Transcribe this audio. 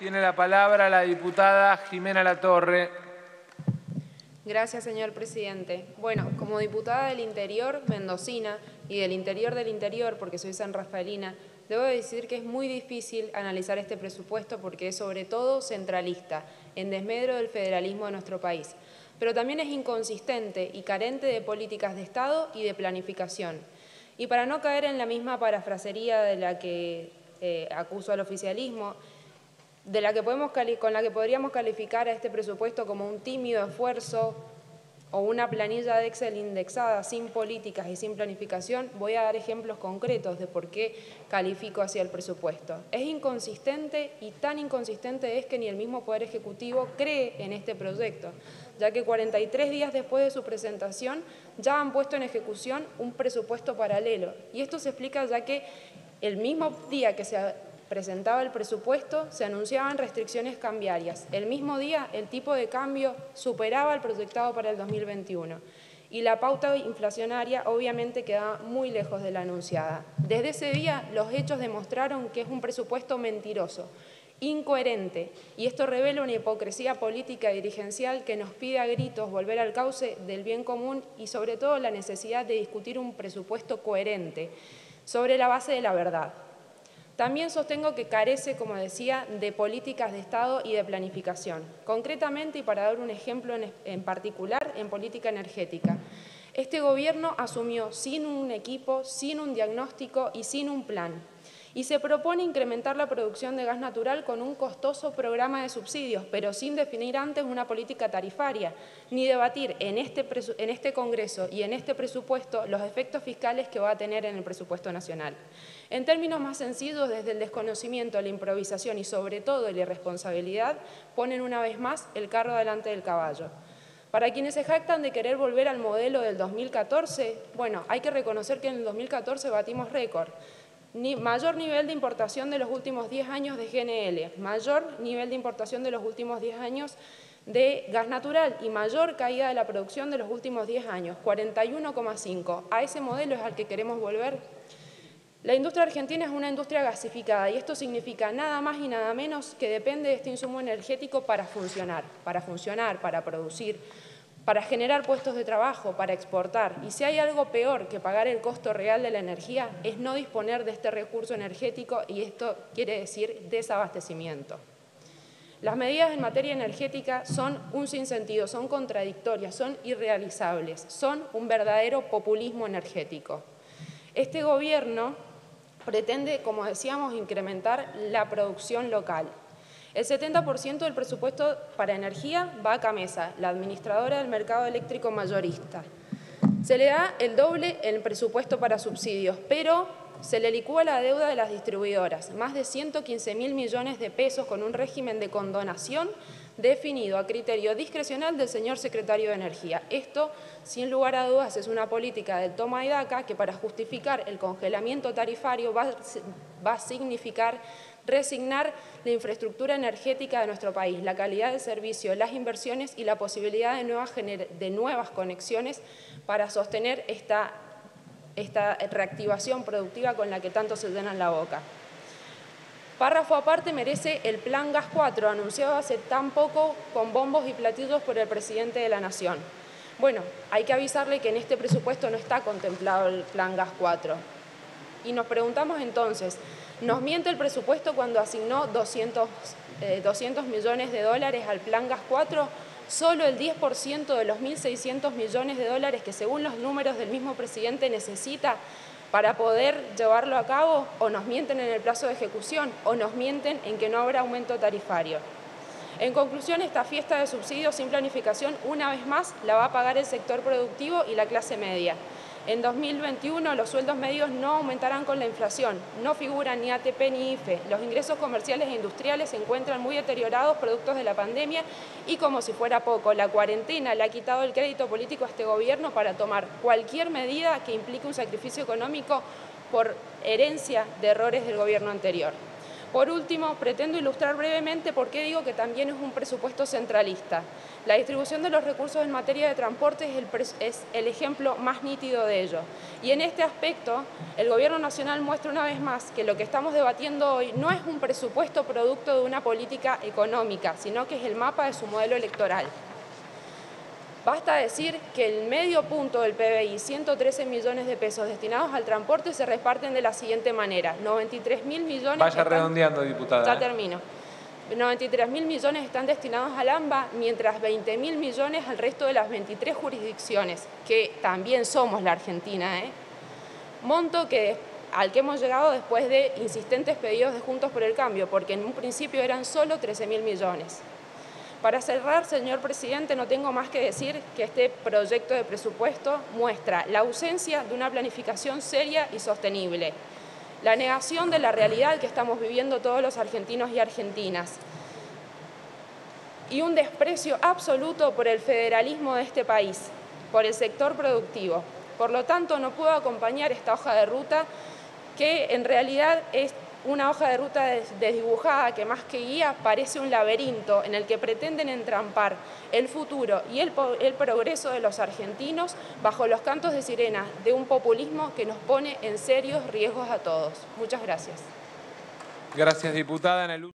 Tiene la palabra la diputada Jimena Latorre. Gracias, señor presidente. Bueno, como diputada del interior mendocina y del interior del interior, porque soy san rafaelina, debo decir que es muy difícil analizar este presupuesto porque es sobre todo centralista, en desmedro del federalismo de nuestro país. Pero también es inconsistente y carente de políticas de Estado y de planificación. Y para no caer en la misma parafrasería de la que eh, acuso al oficialismo, de la que podemos, con la que podríamos calificar a este presupuesto como un tímido esfuerzo o una planilla de Excel indexada sin políticas y sin planificación, voy a dar ejemplos concretos de por qué califico hacia el presupuesto. Es inconsistente y tan inconsistente es que ni el mismo Poder Ejecutivo cree en este proyecto, ya que 43 días después de su presentación ya han puesto en ejecución un presupuesto paralelo. Y esto se explica ya que el mismo día que se presentaba el presupuesto, se anunciaban restricciones cambiarias. El mismo día, el tipo de cambio superaba el proyectado para el 2021 y la pauta inflacionaria obviamente quedaba muy lejos de la anunciada. Desde ese día, los hechos demostraron que es un presupuesto mentiroso, incoherente, y esto revela una hipocresía política y dirigencial que nos pide a gritos volver al cauce del bien común y sobre todo la necesidad de discutir un presupuesto coherente sobre la base de la verdad. También sostengo que carece, como decía, de políticas de Estado y de planificación. Concretamente, y para dar un ejemplo en, particular, en política energética. Este gobierno asumió sin un equipo, sin un diagnóstico y sin un plan y se propone incrementar la producción de gas natural con un costoso programa de subsidios, pero sin definir antes una política tarifaria, ni debatir en este, este Congreso y en este presupuesto los efectos fiscales que va a tener en el presupuesto nacional. En términos más sencillos, desde el desconocimiento, la improvisación y sobre todo la irresponsabilidad, ponen una vez más el carro delante del caballo. Para quienes se jactan de querer volver al modelo del 2014, bueno, hay que reconocer que en el 2014 batimos récord mayor nivel de importación de los últimos 10 años de GNL, mayor nivel de importación de los últimos 10 años de gas natural y mayor caída de la producción de los últimos 10 años, 41,5. A ese modelo es al que queremos volver. La industria argentina es una industria gasificada y esto significa nada más y nada menos que depende de este insumo energético para funcionar, para funcionar, para producir, para generar puestos de trabajo, para exportar. Y si hay algo peor que pagar el costo real de la energía, es no disponer de este recurso energético y esto quiere decir desabastecimiento. Las medidas en materia energética son un sinsentido, son contradictorias, son irrealizables, son un verdadero populismo energético. Este gobierno pretende, como decíamos, incrementar la producción local, el 70% del presupuesto para energía va a Camesa, la administradora del mercado eléctrico mayorista. Se le da el doble en presupuesto para subsidios, pero se le licúa la deuda de las distribuidoras, más de 115 mil millones de pesos con un régimen de condonación definido a criterio discrecional del señor secretario de Energía. Esto, sin lugar a dudas, es una política del toma y daca que para justificar el congelamiento tarifario va, a significar resignar la infraestructura energética de nuestro país, la calidad del servicio, las inversiones y la posibilidad de nuevas, de nuevas conexiones para sostener esta, esta reactivación productiva con la que tanto se llenan la boca. Párrafo aparte merece el Plan Gas 4, anunciado hace tan poco con bombos y platillos por el presidente de la Nación. Bueno, hay que avisarle que en este presupuesto no está contemplado el Plan Gas 4. Y nos preguntamos entonces, nos miente el presupuesto cuando asignó 200, 200 eh, millones de dólares al Plan Gas 4, solo el 10% de los 1.600 millones de dólares que según los números del mismo presidente necesita para poder llevarlo a cabo, o nos mienten en el plazo de ejecución, o nos mienten en que no habrá aumento tarifario. En conclusión, esta fiesta de subsidios sin planificación, una vez más, la va a pagar el sector productivo y la clase media. En 2021 los sueldos medios no aumentarán con la inflación, no figuran ni ATP ni IFE. Los ingresos comerciales e industriales se encuentran muy deteriorados productos de la pandemia y como si fuera poco, la cuarentena le ha quitado el crédito político a este gobierno para tomar cualquier medida que implique un sacrificio económico por herencia de errores del gobierno anterior. Por último, pretendo ilustrar brevemente por qué digo que también es un presupuesto centralista. La distribución de los recursos en materia de transporte es el, es el, ejemplo más nítido de ello. Y en este aspecto, el Gobierno Nacional muestra una vez más que lo que estamos debatiendo hoy no es un presupuesto producto de una política económica, sino que es el mapa de su modelo electoral. Basta decir que el medio punto del PBI, 113 millones de pesos destinados al transporte, se reparten de la siguiente manera. 93 mil millones... Vaya redondeando, diputada. Ya ¿eh? termino. 93 mil millones están destinados al AMBA, mientras 20 mil millones al resto de las 23 jurisdicciones, que también somos la Argentina. ¿eh? Monto que, al que hemos llegado después de insistentes pedidos de Juntos por el Cambio, porque en un principio eran solo 13 mil millones. Para cerrar, señor presidente, no tengo más que decir que este proyecto de presupuesto muestra la ausencia de una planificación seria y sostenible, la negación de la realidad que estamos viviendo todos los argentinos y argentinas y un desprecio absoluto por el federalismo de este país, por el sector productivo. Por lo tanto, no puedo acompañar esta hoja de ruta que en realidad es una hoja de ruta desdibujada que más que guía parece un laberinto en el que pretenden entrampar el futuro y el, progreso de los argentinos bajo los cantos de sirena de un populismo que nos pone en serios riesgos a todos. Muchas gracias. Gracias, diputada.